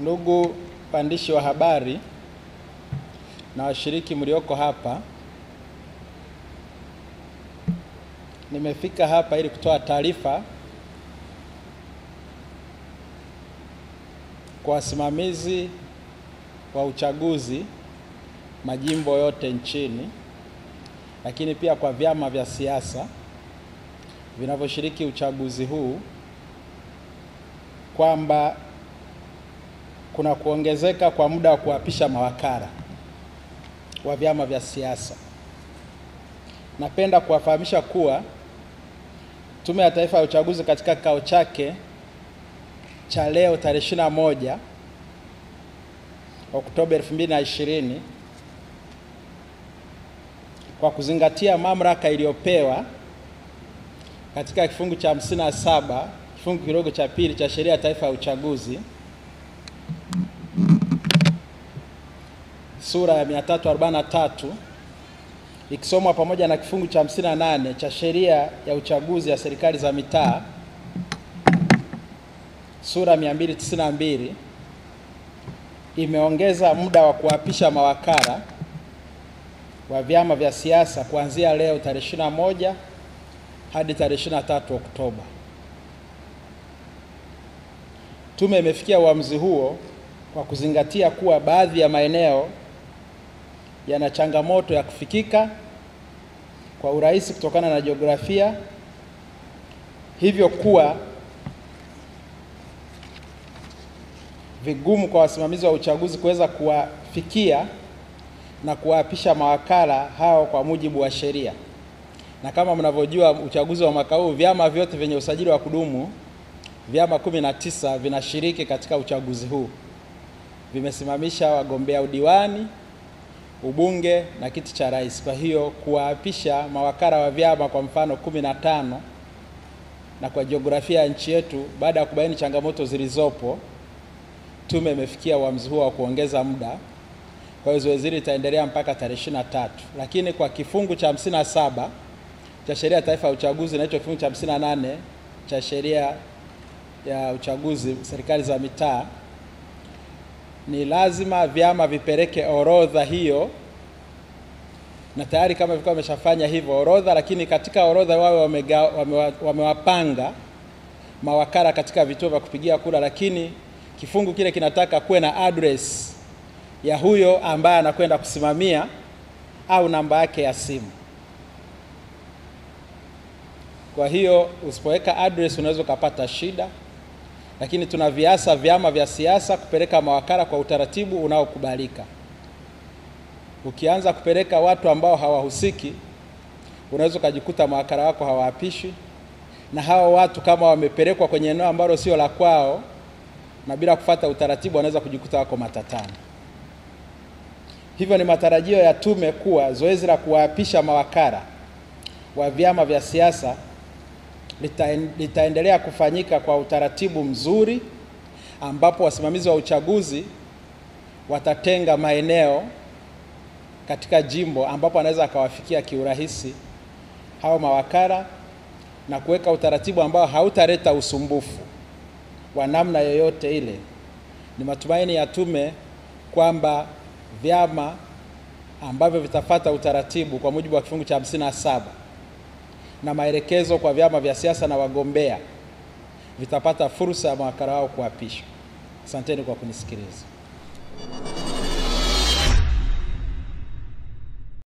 Ndugu waandishi wa habari na washiriki mlioko hapa, nimefika hapa ili kutoa taarifa kwa wasimamizi wa uchaguzi majimbo yote nchini, lakini pia kwa vyama vya siasa vinavyoshiriki uchaguzi huu kwamba kuna kuongezeka kwa muda wa kuapisha mawakala wa vyama vya siasa. Napenda kuwafahamisha kuwa Tume ya Taifa ya Uchaguzi katika kikao chake cha leo tarehe 21 Oktoba 2020 kwa kuzingatia mamlaka iliyopewa katika kifungu cha 57 kifungu kidogo cha pili cha Sheria ya Taifa ya Uchaguzi sura ya 343 ikisomwa pamoja na kifungu cha 58 cha Sheria ya Uchaguzi ya Serikali za Mitaa sura 292 imeongeza muda wa kuapisha mawakala wa vyama vya siasa kuanzia leo tarehe 21 hadi tarehe 23 Oktoba. Tume imefikia uamuzi huo kwa kuzingatia kuwa baadhi ya maeneo yana changamoto ya kufikika kwa urahisi kutokana na jiografia, hivyo kuwa vigumu kwa wasimamizi wa uchaguzi kuweza kuwafikia na kuwaapisha mawakala hao kwa mujibu wa sheria. Na kama mnavyojua, uchaguzi wa mwaka huu vyama vyote vyenye usajili wa kudumu, vyama kumi na tisa vinashiriki katika uchaguzi huu, vimesimamisha wagombea udiwani, ubunge na kiti cha rais. Kwa hiyo kuwaapisha mawakala wa vyama kwa mfano kumi na tano na kwa jiografia ya nchi yetu, baada ya kubaini changamoto zilizopo, tume imefikia uamuzi huo wa kuongeza muda. Kwa hiyo zoezi hili litaendelea mpaka tarehe 23, lakini kwa kifungu cha 57 cha sheria ya taifa ya uchaguzi na hicho kifungu cha 58 cha sheria ya uchaguzi serikali za mitaa, ni lazima vyama vipeleke orodha hiyo, na tayari kama vilikuwa wameshafanya hivyo orodha, lakini katika orodha wao wamewapanga wame mawakala katika vituo vya kupigia kura, lakini kifungu kile kinataka kuwe na address ya huyo ambaye anakwenda kusimamia au namba yake ya simu. Kwa hiyo usipoweka address unaweza ukapata shida, lakini tunaviasa vyama vya siasa kupeleka mawakala kwa utaratibu unaokubalika. Ukianza kupeleka watu ambao hawahusiki, unaweza ukajikuta mawakala wako hawaapishwi, na hao watu kama wamepelekwa kwenye eneo ambalo sio la kwao na bila kufata utaratibu, wanaweza kujikuta wako matatani. Hivyo ni matarajio ya tume kuwa zoezi la kuwaapisha mawakala wa vyama vya siasa litaendelea kufanyika kwa utaratibu mzuri, ambapo wasimamizi wa uchaguzi watatenga maeneo katika jimbo ambapo anaweza akawafikia kiurahisi hao mawakala na kuweka utaratibu ambao hautaleta usumbufu wa namna yoyote ile. Ni matumaini ya tume kwamba vyama ambavyo vitafata utaratibu kwa mujibu wa kifungu cha 57 na maelekezo kwa vyama vya siasa na wagombea vitapata fursa ya mawakala wao kuapishwa. Asanteni kwa kunisikiliza.